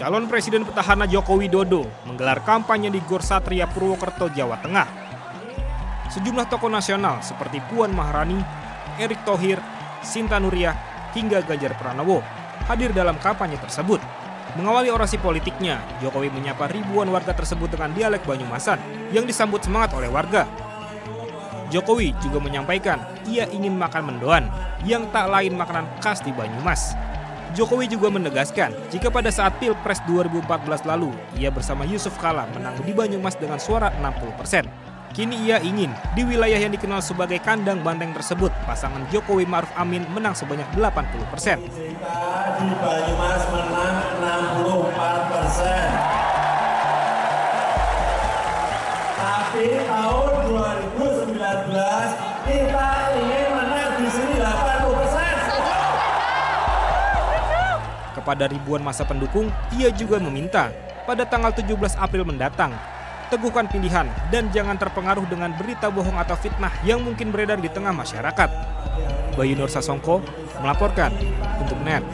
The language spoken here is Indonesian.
calon presiden petahana Joko Widodo menggelar kampanye di Gor Satria Purwokerto, Jawa Tengah. Sejumlah tokoh nasional seperti Puan Maharani, Erick Thohir, Sinta Nuriyah, hingga Ganjar Pranowo hadir dalam kampanye tersebut. Mengawali orasi politiknya, Jokowi menyapa ribuan warga tersebut dengan dialek Banyumasan yang disambut semangat oleh warga. Jokowi juga menyampaikan ia ingin makan mendoan yang tak lain makanan khas di Banyumas. Jokowi juga menegaskan jika pada saat Pilpres 2014 lalu ia bersama Yusuf Kala menang di Banyumas dengan suara 60%. Kini ia ingin di wilayah yang dikenal sebagai kandang banteng tersebut pasangan Jokowi Maruf Amin menang sebanyak 80%. Kita di Banyumas menang 64%. Tapi tahun 2019 kita Kepada ribuan masa pendukung, ia juga meminta pada tanggal 17 April mendatang, teguhkan pilihan dan jangan terpengaruh dengan berita bohong atau fitnah yang mungkin beredar di tengah masyarakat. Bayu Nur Sasongko melaporkan untuk NET.